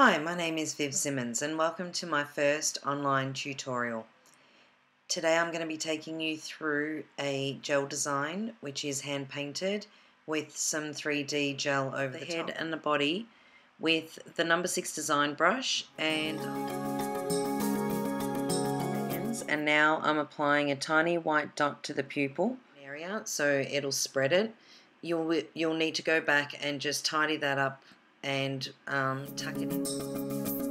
Hi, my name is Viv Simmonds and welcome to my first online tutorial. Today I'm going to be taking you through a gel design which is hand painted with some 3D gel over the, the head and the body with the number 6 design brush and and now I'm applying a tiny white dot to the pupil area so it'll spread it. You'll, you'll need to go back and just tidy that up and um, tuck it in.